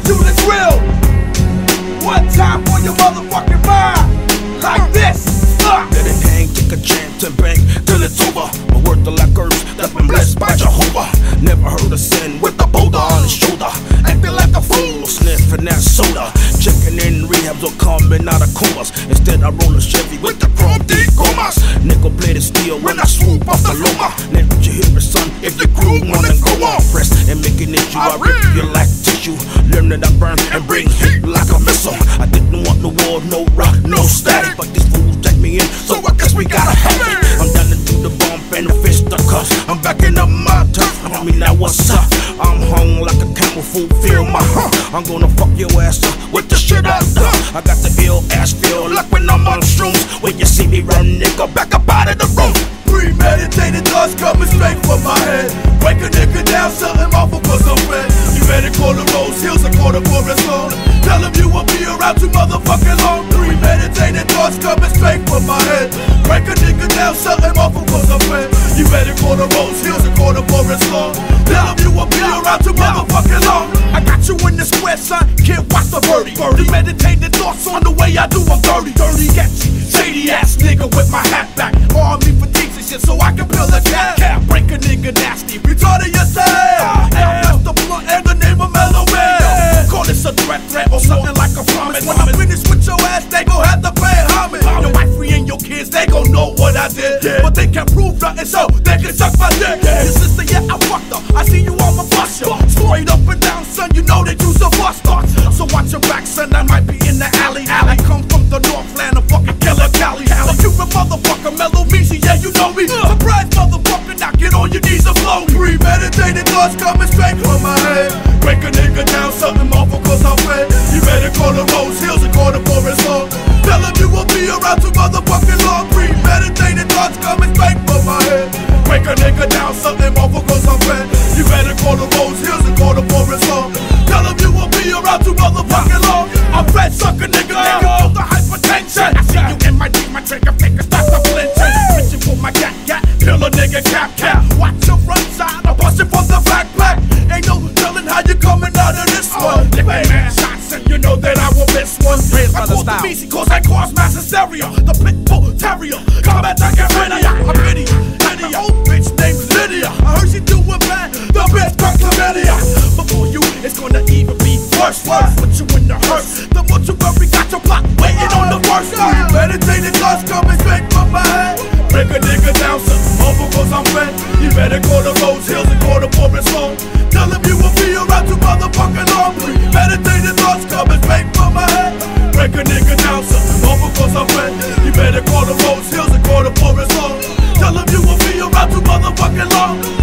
it to the grill. One time for your motherfucking mind. Like this. Uh. Let it hang, take a chance and bang till it's over. My word to like herbs that's been blessed by Jehovah. Never heard a sin with a boulder on his shoulder. Acting like a fool, sniffing that soda. Checking in rehabs or coming out of comas. Instead, I roll a Chevy with the chrome D gomas. Nickel plated steel when I swoop off the Loma. Never you hear it, son. If the crew wanna go on, press that I burn and bring heat like a missile. I didn't want no war, no rock, no static. But these fools take me in, so I guess we gotta have it. I'm down to do the bump and the fist the cuffs. I'm backing up my turf. I mean, now what's up? I'm hung like a camel, fulfill my. I'm gonna fuck your ass up with the shit I done. I got the ill ass feel like when I'm on shrooms. When you see me run, nigga, back up out of the room. Premeditated thoughts coming straight from my head. Break a nigga down, something A quarter for a song. Tell him you will be around too motherfucking long. Premeditated thoughts coming straight from my head. Break a nigga down, something awful cause I'm red. You better call the Rose Hills a quarter for a song. Tell him you will be around too motherfucking long. I got you in the square, son. Can't watch the birdie. Premeditated thoughts on the way I do. I'm dirty, dirty, sketchy, shady ass nigga with my hat back. Army fatigues and shit so I can peel a. Cat break a nigga nasty. Can suck my dick. Your sister, yeah, I fucked her. I see you on my bus, yo. Straight up and down, son, you know that you's a buster. So watch your back, son, I might be in the alley. I come from the Northland, a fucking killer Cali. So you a motherfucker, mellow measy, yeah, you know me. Surprise, motherfucker, now get on your knees and flow. Premeditated thoughts coming straight from my head. Break a nigga down, something awful cause I'm red. You better call the Rose Hills and call the Forest Lawn. Tell him you won't be around too motherfucking long. Cap, cap. Watch your front side, I'm busting from the back, back. Ain't no telling how you coming out of this one. Lick man shots and you know that I will miss one. I call the BC cause I cause mass hysteria. The pit bull terrier, combat like a mania. I pity ya, Lydia, old bitch named Lydia. I heard she doing bad, the bitch got chlamydia. Before you, it's gonna even be worse. Worse, put you in the hurt. The mortuary got your block waiting on the worst. Meditated thoughts coming straight from my head. Break a nigga down, son, cause I'm red. You better call the Rose Hills and call the Forest Lawn. Tell him you will be around too motherfucking long. Meditated thoughts coming straight from my head. Break a nigga down, son, over cause I'm red. You better call the Rose Hills and call the Forest Lawn. Tell him you will be around too motherfucking long.